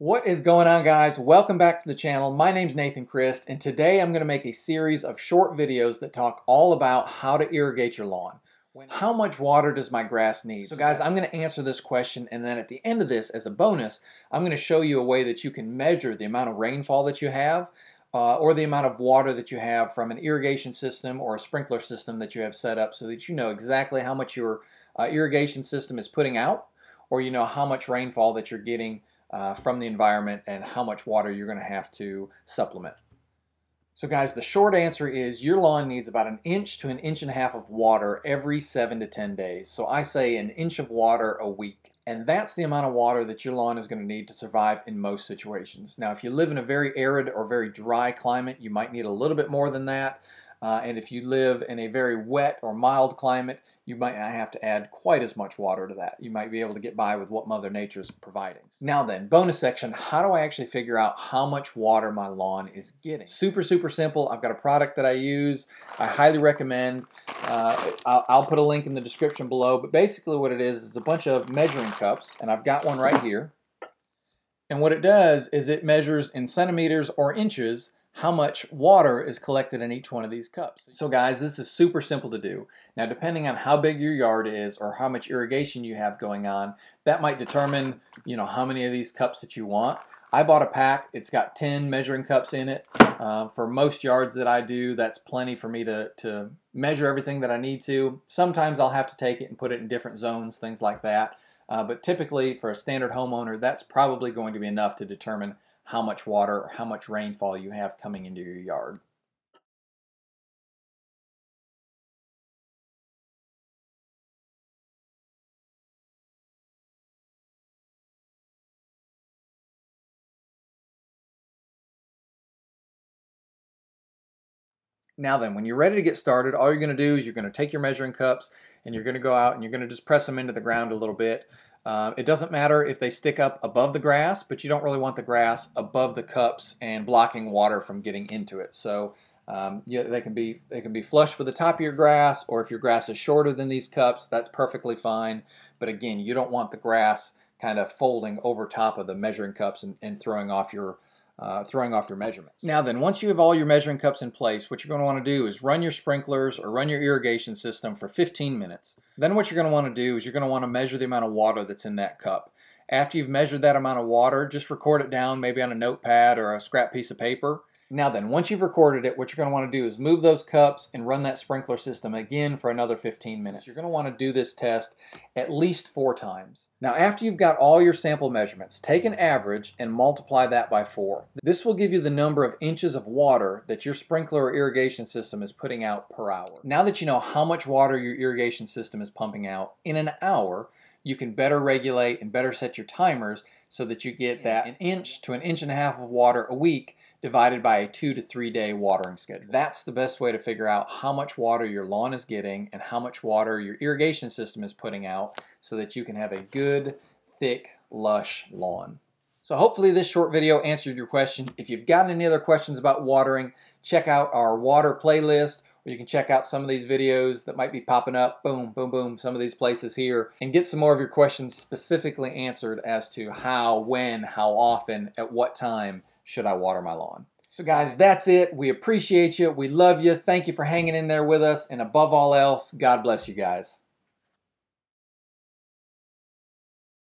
What is going on guys? Welcome back to the channel. My name's Nathan Christ and today I'm going to make a series of short videos that talk all about how to irrigate your lawn. How much water does my grass need? So guys, I'm going to answer this question and then at the end of this, as a bonus, I'm going to show you a way that you can measure the amount of rainfall that you have uh, or the amount of water that you have from an irrigation system or a sprinkler system that you have set up so that you know exactly how much your uh, irrigation system is putting out or you know how much rainfall that you're getting uh, from the environment and how much water you're going to have to supplement. So guys, the short answer is your lawn needs about an inch to an inch and a half of water every 7 to 10 days. So I say an inch of water a week. And that's the amount of water that your lawn is going to need to survive in most situations. Now, if you live in a very arid or very dry climate, you might need a little bit more than that. Uh, and if you live in a very wet or mild climate, you might not have to add quite as much water to that. You might be able to get by with what Mother Nature is providing. Now then, bonus section, how do I actually figure out how much water my lawn is getting? Super, super simple. I've got a product that I use. I highly recommend. Uh, I'll, I'll put a link in the description below, but basically what it is is a bunch of measuring cups, and I've got one right here. And what it does is it measures in centimeters or inches how much water is collected in each one of these cups. So guys, this is super simple to do. Now depending on how big your yard is or how much irrigation you have going on, that might determine you know how many of these cups that you want. I bought a pack, it's got 10 measuring cups in it. Uh, for most yards that I do, that's plenty for me to, to measure everything that I need to. Sometimes I'll have to take it and put it in different zones, things like that. Uh, but typically for a standard homeowner, that's probably going to be enough to determine how much water or how much rainfall you have coming into your yard. Now then, when you're ready to get started, all you're going to do is you're going to take your measuring cups and you're going to go out and you're going to just press them into the ground a little bit. Uh, it doesn't matter if they stick up above the grass, but you don't really want the grass above the cups and blocking water from getting into it. So um, yeah, they can be they can be flush with the top of your grass, or if your grass is shorter than these cups, that's perfectly fine. But again, you don't want the grass kind of folding over top of the measuring cups and, and throwing off your uh, throwing off your measurements. Now then, once you have all your measuring cups in place, what you're going to want to do is run your sprinklers or run your irrigation system for 15 minutes. Then what you're going to want to do is you're going to want to measure the amount of water that's in that cup. After you've measured that amount of water, just record it down maybe on a notepad or a scrap piece of paper now then, once you've recorded it, what you're going to want to do is move those cups and run that sprinkler system again for another 15 minutes. You're going to want to do this test at least four times. Now after you've got all your sample measurements, take an average and multiply that by four. This will give you the number of inches of water that your sprinkler or irrigation system is putting out per hour. Now that you know how much water your irrigation system is pumping out in an hour, you can better regulate and better set your timers so that you get that an inch to an inch and a half of water a week divided by a two to three day watering schedule. That's the best way to figure out how much water your lawn is getting and how much water your irrigation system is putting out so that you can have a good, thick, lush lawn. So hopefully this short video answered your question. If you've got any other questions about watering, check out our water playlist you can check out some of these videos that might be popping up, boom, boom, boom, some of these places here, and get some more of your questions specifically answered as to how, when, how often, at what time should I water my lawn. So guys, that's it. We appreciate you. We love you. Thank you for hanging in there with us. And above all else, God bless you guys.